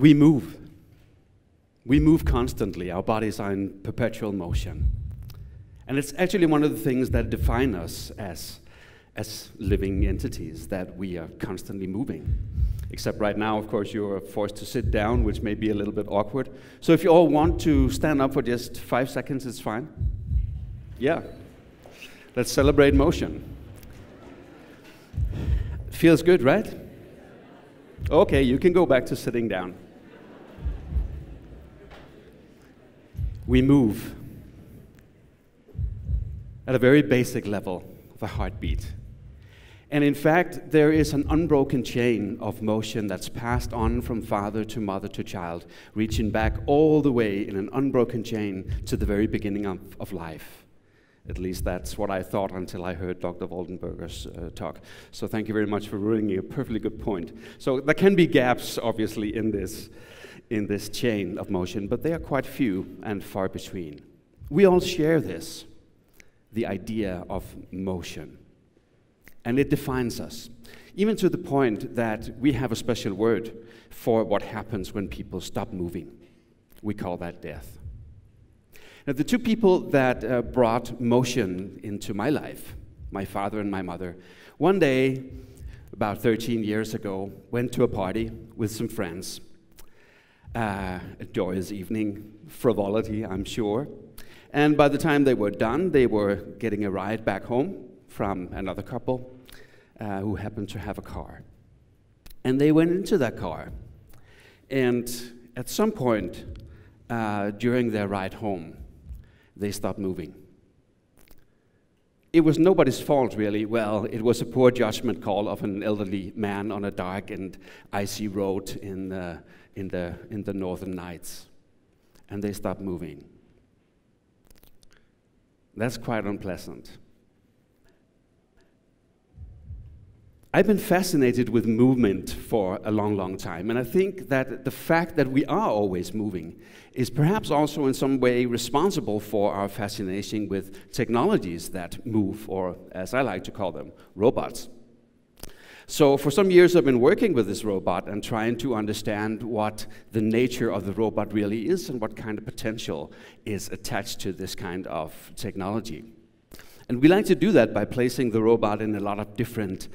We move. We move constantly. Our bodies are in perpetual motion. And it's actually one of the things that define us as, as living entities, that we are constantly moving. Except right now, of course, you're forced to sit down, which may be a little bit awkward. So if you all want to stand up for just five seconds, it's fine. Yeah. Let's celebrate motion. Feels good, right? Okay, you can go back to sitting down. We move at a very basic level of a heartbeat. And in fact, there is an unbroken chain of motion that's passed on from father to mother to child, reaching back all the way in an unbroken chain to the very beginning of, of life. At least that's what I thought until I heard Dr. Waldenberger's uh, talk. So thank you very much for ruining a perfectly good point. So there can be gaps, obviously, in this, in this chain of motion, but they are quite few and far between. We all share this, the idea of motion. And it defines us, even to the point that we have a special word for what happens when people stop moving. We call that death. Now, the two people that uh, brought motion into my life, my father and my mother, one day, about 13 years ago, went to a party with some friends. Uh, a joyous evening, frivolity, I'm sure. And by the time they were done, they were getting a ride back home from another couple uh, who happened to have a car. And they went into that car. And at some point uh, during their ride home, they stopped moving. It was nobody's fault, really. Well, it was a poor judgment call of an elderly man on a dark and icy road in the, in the, in the northern nights. And they stopped moving. That's quite unpleasant. I've been fascinated with movement for a long, long time, and I think that the fact that we are always moving is perhaps also in some way responsible for our fascination with technologies that move, or as I like to call them, robots. So, for some years, I've been working with this robot and trying to understand what the nature of the robot really is and what kind of potential is attached to this kind of technology. And we like to do that by placing the robot in a lot of different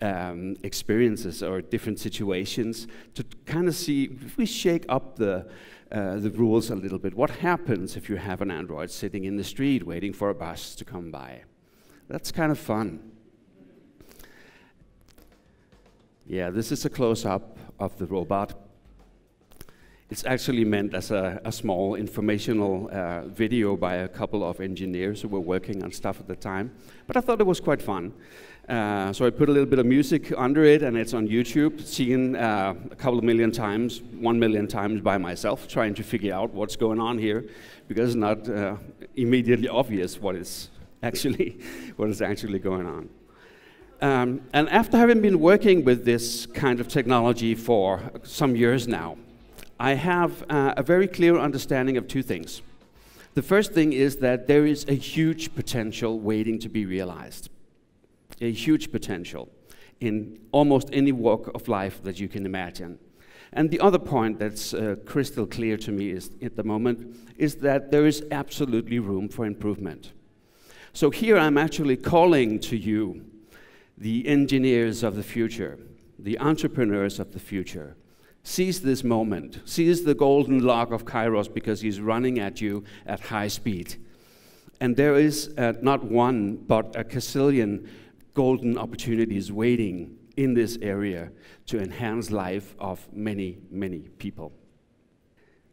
um, experiences or different situations to kind of see if we shake up the, uh, the rules a little bit. What happens if you have an android sitting in the street waiting for a bus to come by? That's kind of fun. Yeah, this is a close up of the robot. It's actually meant as a, a small informational uh, video by a couple of engineers who were working on stuff at the time. But I thought it was quite fun. Uh, so I put a little bit of music under it, and it's on YouTube, seen uh, a couple of million times, one million times by myself, trying to figure out what's going on here, because it's not uh, immediately obvious what is actually what is actually going on. Um, and after having been working with this kind of technology for some years now, I have uh, a very clear understanding of two things. The first thing is that there is a huge potential waiting to be realized a huge potential in almost any walk of life that you can imagine. And the other point that's uh, crystal clear to me is, at the moment is that there is absolutely room for improvement. So here I'm actually calling to you, the engineers of the future, the entrepreneurs of the future. Seize this moment. Seize the golden lock of Kairos because he's running at you at high speed. And there is uh, not one, but a gazillion golden opportunities waiting in this area to enhance life of many, many people.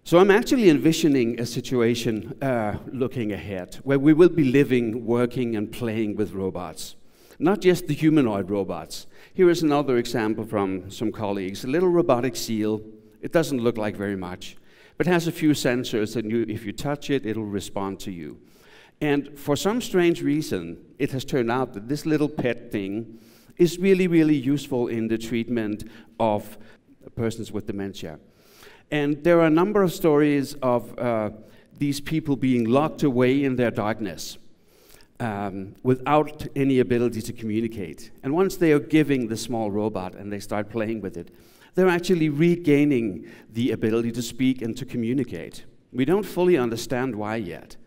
So I'm actually envisioning a situation uh, looking ahead where we will be living, working, and playing with robots. Not just the humanoid robots. Here is another example from some colleagues. A little robotic seal. It doesn't look like very much, but has a few sensors, and you, if you touch it, it'll respond to you. And for some strange reason, it has turned out that this little pet thing is really, really useful in the treatment of persons with dementia. And there are a number of stories of uh, these people being locked away in their darkness um, without any ability to communicate. And once they are giving the small robot and they start playing with it, they're actually regaining the ability to speak and to communicate. We don't fully understand why yet,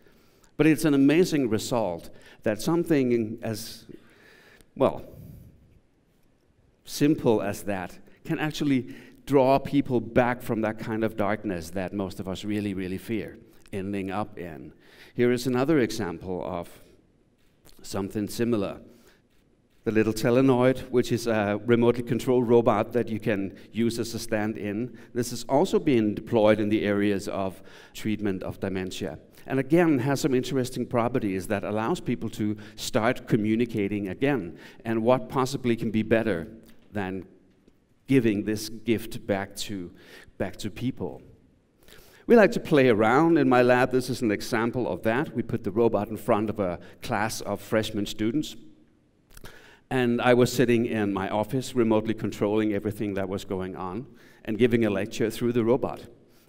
but it's an amazing result that something as, well, simple as that can actually draw people back from that kind of darkness that most of us really, really fear ending up in. Here is another example of something similar. The little Telenoid, which is a remotely controlled robot that you can use as a stand in. This is also being deployed in the areas of treatment of dementia. And again, has some interesting properties that allows people to start communicating again. And what possibly can be better than giving this gift back to, back to people. We like to play around. In my lab, this is an example of that. We put the robot in front of a class of freshman students. And I was sitting in my office, remotely controlling everything that was going on, and giving a lecture through the robot.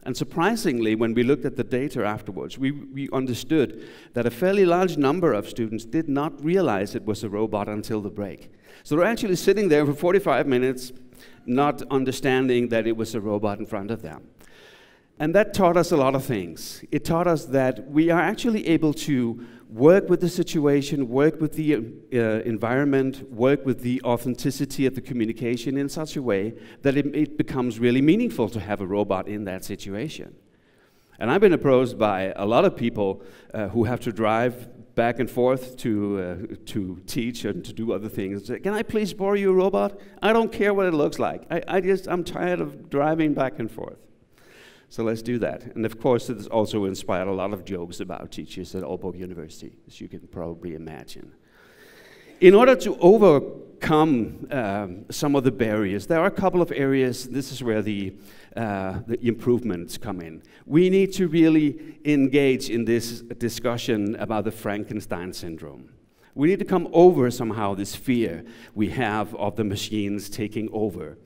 And surprisingly, when we looked at the data afterwards, we, we understood that a fairly large number of students did not realize it was a robot until the break. So they're actually sitting there for 45 minutes, not understanding that it was a robot in front of them. And that taught us a lot of things. It taught us that we are actually able to work with the situation, work with the uh, environment, work with the authenticity of the communication in such a way that it, it, becomes really meaningful to have a robot in that situation. And I've been approached by a lot of people uh, who have to drive back and forth to, uh, to teach and to do other things. Can I please borrow your robot? I don't care what it looks like. I, I just, I'm tired of driving back and forth. So let's do that. And of course, it has also inspired a lot of jokes about teachers at Aalborg University, as you can probably imagine. In order to overcome um, some of the barriers, there are a couple of areas, this is where the, uh, the improvements come in. We need to really engage in this discussion about the Frankenstein syndrome. We need to come over somehow this fear we have of the machines taking over.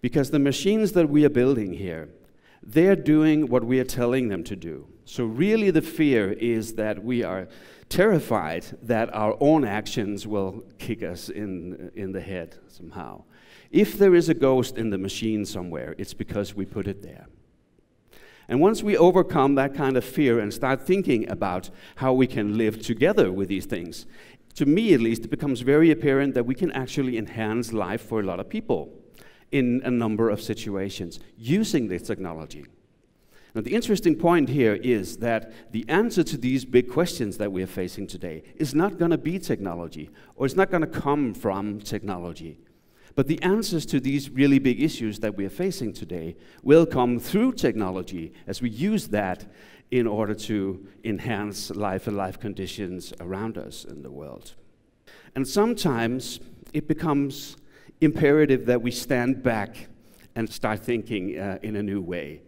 Because the machines that we are building here, they're doing what we are telling them to do. So, really, the fear is that we are terrified that our own actions will kick us in, in the head somehow. If there is a ghost in the machine somewhere, it's because we put it there. And once we overcome that kind of fear and start thinking about how we can live together with these things, to me at least, it becomes very apparent that we can actually enhance life for a lot of people in a number of situations using this technology. Now, the interesting point here is that the answer to these big questions that we are facing today is not going to be technology, or it's not going to come from technology. But the answers to these really big issues that we are facing today will come through technology as we use that in order to enhance life and life conditions around us in the world. And sometimes it becomes imperative that we stand back and start thinking uh, in a new way.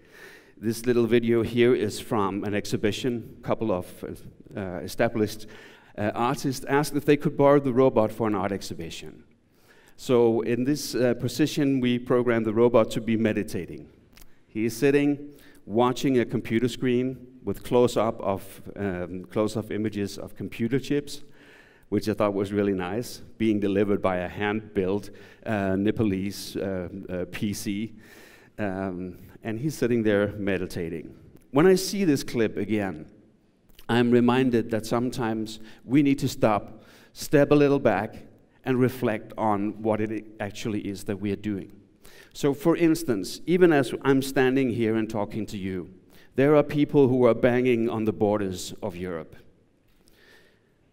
This little video here is from an exhibition. A couple of uh, established uh, artists asked if they could borrow the robot for an art exhibition. So, in this uh, position, we programmed the robot to be meditating. He is sitting, watching a computer screen with close-up of um, close-up images of computer chips which I thought was really nice, being delivered by a hand-built uh, Nepalese uh, uh, PC. Um, and he's sitting there meditating. When I see this clip again, I'm reminded that sometimes we need to stop, step a little back, and reflect on what it actually is that we are doing. So, for instance, even as I'm standing here and talking to you, there are people who are banging on the borders of Europe.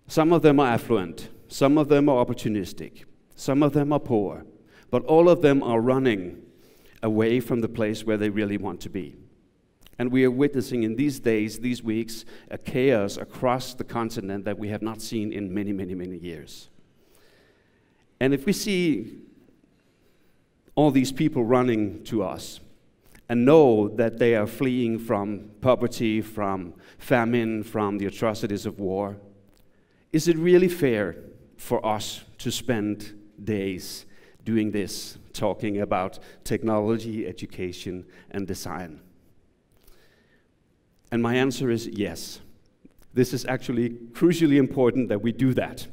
Some of them are affluent, some of them are opportunistic, some of them are poor, but all of them are running away from the place where they really want to be. And we are witnessing in these days, these weeks, a chaos across the continent that we have not seen in many, many, many years. And if we see all these people running to us and know that they are fleeing from poverty, from famine, from the atrocities of war, is it really fair for us to spend days doing this, talking about technology, education, and design? And my answer is yes. This is actually crucially important that we do that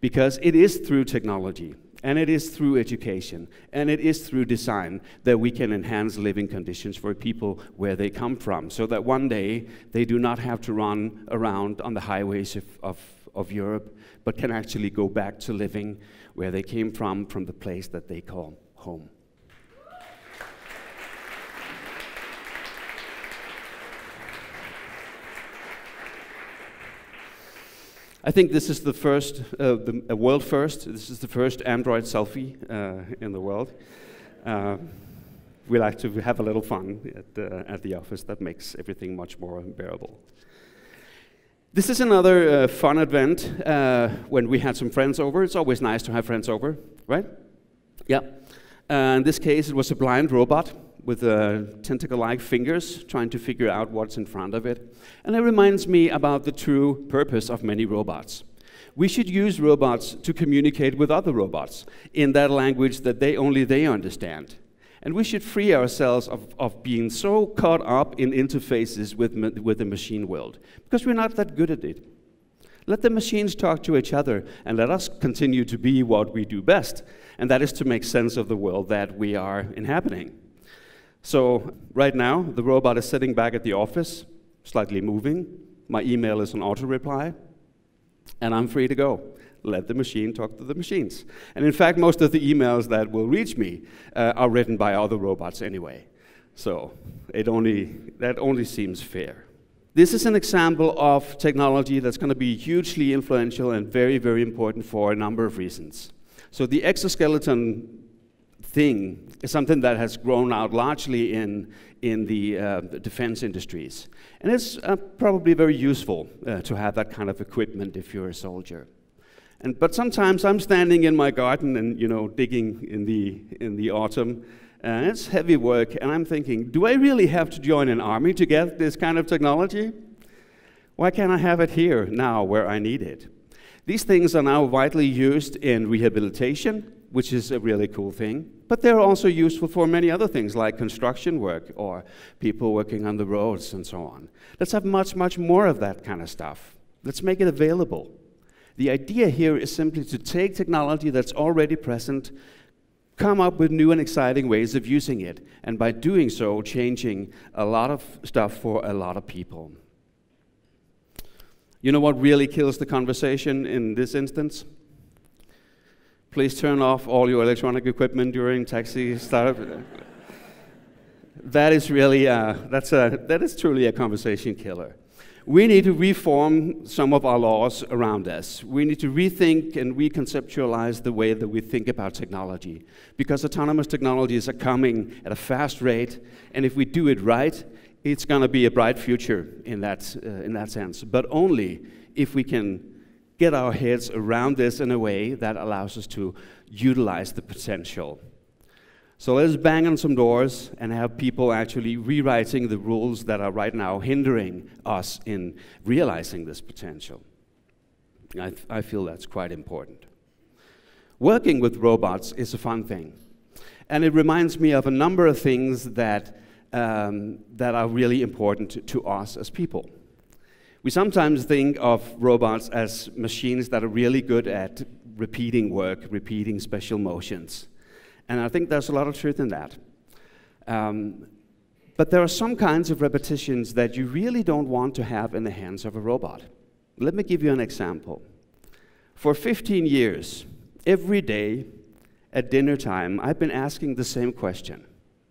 because it is through technology And it is through education and it is through design that we can enhance living conditions for people where they come from so that one day they do not have to run around on the highways of, of, of Europe, but can actually go back to living where they came from, from the place that they call home. I think this is the first, uh, the uh, world first. This is the first Android selfie uh, in the world. Uh, we like to have a little fun at, at the office. That makes everything much more bearable. This is another uh, fun event uh, when we had some friends over. It's always nice to have friends over, right? Yeah. in this case, it was a blind robot with uh, tentacle-like fingers, trying to figure out what's in front of it. And it reminds me about the true purpose of many robots. We should use robots to communicate with other robots in that language that they only they understand. And we should free ourselves of, of being so caught up in interfaces with, with the machine world, because we're not that good at it. Let the machines talk to each other, and let us continue to be what we do best, and that is to make sense of the world that we are inhabiting. So right now, the robot is sitting back at the office, slightly moving. My email is an auto reply, and I'm free to go. Let the machine talk to the machines. And in fact, most of the emails that will reach me uh, are written by other robots anyway. So it only, that only seems fair. This is an example of technology that's going to be hugely influential and very, very important for a number of reasons. So the exoskeleton thing is something that has grown out largely in, in the, uh, the defense industries. And it's uh, probably very useful uh, to have that kind of equipment if you're a soldier. And, but sometimes I'm standing in my garden and you know digging in the, in the autumn, and it's heavy work, and I'm thinking, do I really have to join an army to get this kind of technology? Why can't I have it here now where I need it? These things are now widely used in rehabilitation, which is a really cool thing. But they're also useful for many other things like construction work or people working on the roads and so on. Let's have much, much more of that kind of stuff. Let's make it available. The idea here is simply to take technology that's already present, come up with new and exciting ways of using it, and by doing so, changing a lot of stuff for a lot of people. You know what really kills the conversation in this instance? Please turn off all your electronic equipment during taxi startup. that is really, uh, that's a, that is truly a conversation killer. We need to reform some of our laws around us. We need to rethink and reconceptualize the way that we think about technology. Because autonomous technologies are coming at a fast rate, and if we do it right, it's going to be a bright future in that, uh, in that sense. But only if we can get our heads around this in a way that allows us to utilize the potential. So let's bang on some doors and have people actually rewriting the rules that are right now hindering us in realizing this potential. I, I feel that's quite important. Working with robots is a fun thing. And it reminds me of a number of things that, um, that are really important to, to us as people. We sometimes think of robots as machines that are really good at repeating work, repeating special motions. And I think there's a lot of truth in that. Um, but there are some kinds of repetitions that you really don't want to have in the hands of a robot. Let me give you an example. For 15 years, every day at dinner time, I've been asking the same question.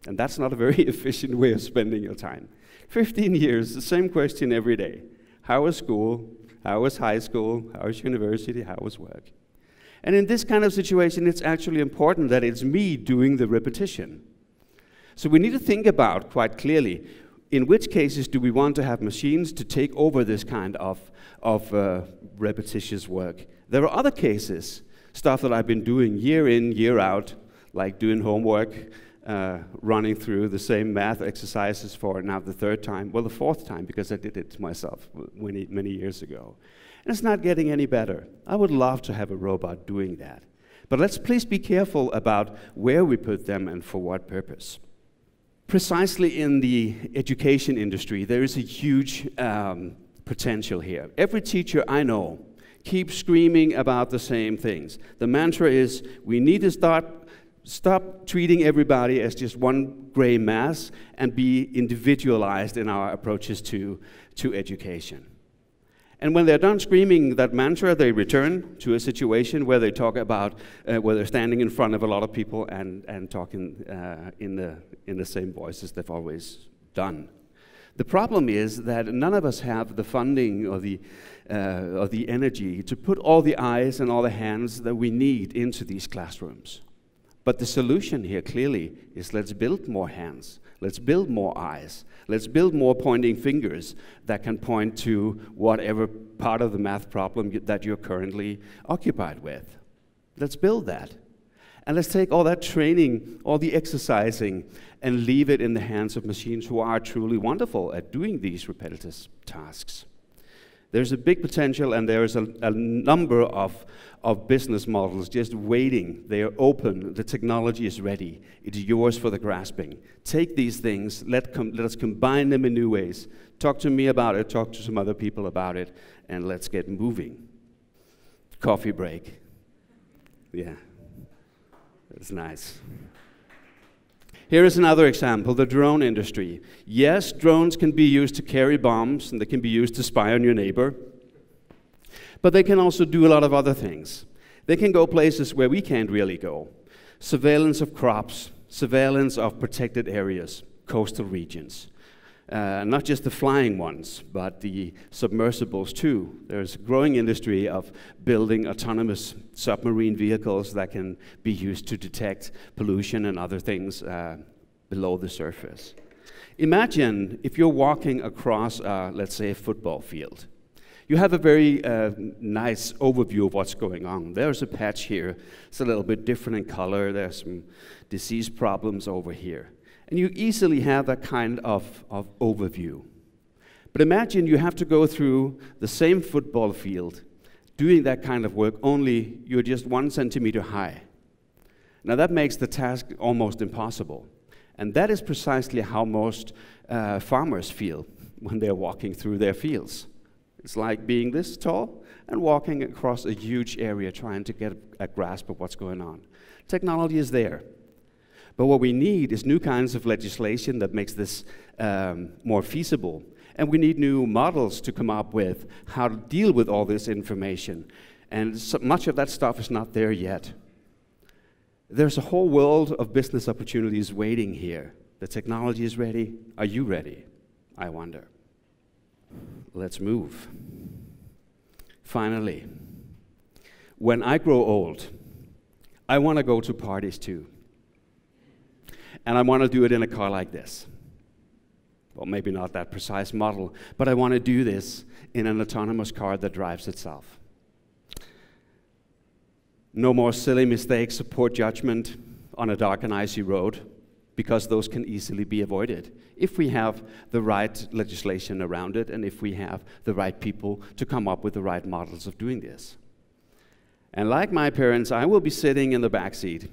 And that's not a very efficient way of spending your time. 15 years, the same question every day. How was school? How was high school? How was university? How was work? And in this kind of situation, it's actually important that it's me doing the repetition. So we need to think about quite clearly in which cases do we want to have machines to take over this kind of, of uh, repetitious work? There are other cases, stuff that I've been doing year in, year out, like doing homework, uh, running through the same math exercises for now the third time, well, the fourth time, because I did it myself many, many years ago. And it's not getting any better. I would love to have a robot doing that. But let's please be careful about where we put them and for what purpose. Precisely in the education industry, there is a huge um, potential here. Every teacher I know keeps screaming about the same things. The mantra is we need to start stop treating everybody as just one gray mass and be individualized in our approaches to, to education. And when they're done screaming that mantra, they return to a situation where they talk about uh, where they're standing in front of a lot of people and, and talking uh, in, the, in the same voices they've always done. The problem is that none of us have the funding or the, uh, or the energy to put all the eyes and all the hands that we need into these classrooms. But the solution here clearly is let's build more hands, let's build more eyes, let's build more pointing fingers that can point to whatever part of the math problem that you're currently occupied with. Let's build that. And let's take all that training, all the exercising, and leave it in the hands of machines who are truly wonderful at doing these repetitive tasks. There's a big potential, and there's a, a number of, of business models just waiting. They are open. The technology is ready. It's yours for the grasping. Take these things, let, let us combine them in new ways. Talk to me about it, talk to some other people about it, and let's get moving. Coffee break. Yeah, that's nice. Here is another example the drone industry. Yes, drones can be used to carry bombs and they can be used to spy on your neighbor, but they can also do a lot of other things. They can go places where we can't really go surveillance of crops, surveillance of protected areas, coastal regions. Uh, not just the flying ones, but the submersibles too. There's a growing industry of building autonomous submarine vehicles that can be used to detect pollution and other things uh, below the surface. Imagine if you're walking across, uh, let's say, a football field. You have a very uh, nice overview of what's going on. There's a patch here. It's a little bit different in color. There's some disease problems over here. And you easily have that kind of, of overview. But imagine you have to go through the same football field doing that kind of work, only you're just one centimeter high. Now that makes the task almost impossible. And that is precisely how most uh, farmers feel when they're walking through their fields. It's like being this tall and walking across a huge area trying to get a grasp of what's going on. Technology is there. But what we need is new kinds of legislation that makes this um, more feasible. And we need new models to come up with how to deal with all this information. And so much of that stuff is not there yet. There's a whole world of business opportunities waiting here. The technology is ready. Are you ready? I wonder. Let's move. Finally, when I grow old, I want to go to parties too and I want to do it in a car like this. Well, maybe not that precise model, but I want to do this in an autonomous car that drives itself. No more silly mistakes of poor judgment on a dark and icy road, because those can easily be avoided if we have the right legislation around it and if we have the right people to come up with the right models of doing this. And like my parents, I will be sitting in the back seat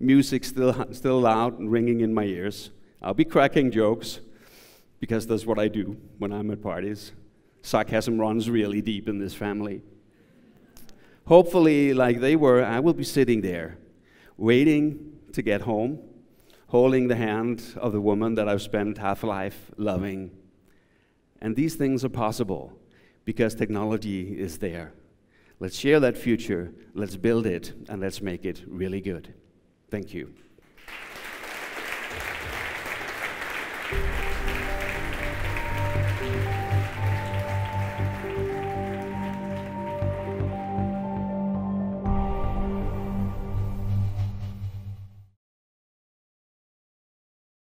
music still, still loud and ringing in my ears. I'll be cracking jokes because that's what I do when I'm at parties. Sarcasm runs really deep in this family. Hopefully, like they were, I will be sitting there, waiting to get home, holding the hand of the woman that I've spent half a life loving. And these things are possible because technology is there. Let's share that future, let's build it, and let's make it really good. Thank you.